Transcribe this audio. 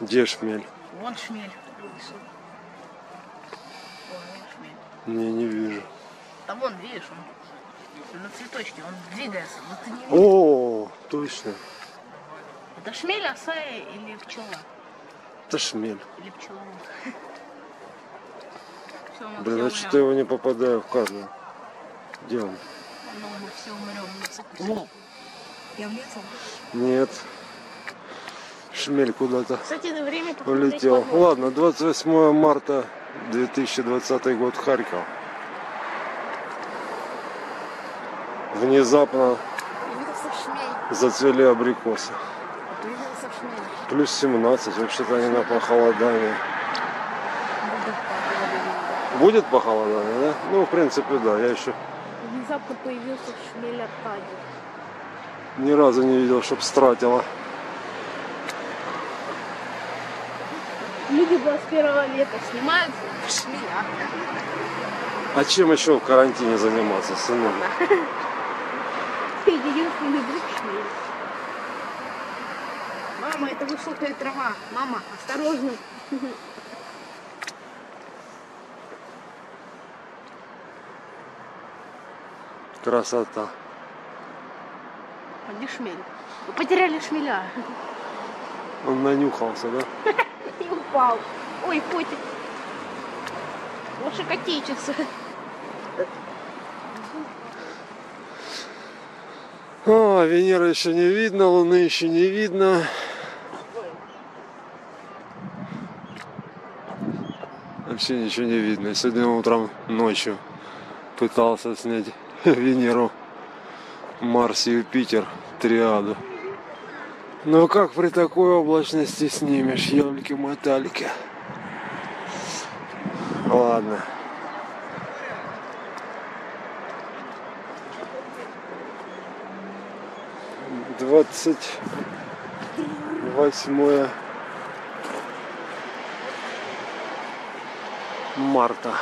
Где шмель? Вон шмель. Не, не вижу. Да вон, видишь, он на цветочке, он двигается. Но ты не видишь. О, точно. Это шмель, оса или пчела? Это шмель. Или мы Блин, а все что его не попадаю в кадр? Где он? Ну, мы все умрем. Я влезла. Нет. Шмель куда-то улетел. Ладно, 28 марта 2020 год, Харьков. Внезапно зацвели абрикосы. Плюс 17, вообще-то они на похолодание. Будет похолодание, да? Ну, в принципе, да. Я еще Внезапно появился шмель от Тади. ни разу не видел, чтоб стратила. Люди 21 лета снимают шмеля. А чем еще в карантине заниматься, сынок? Единственный друг шмель. Мама, это высокая трава. Мама, осторожно. Красота. А где шмель? Вы потеряли шмеля. Он нанюхался, да? Упал. Ой, котик. Лучше котичится. А, Венеры еще не видно, Луны еще не видно. Вообще ничего не видно. Сегодня утром ночью пытался снять Венеру, Марс Юпитер, триаду. Но как при такой облачности снимешь, елки-моталики? Ладно. Двадцать восьмое марта.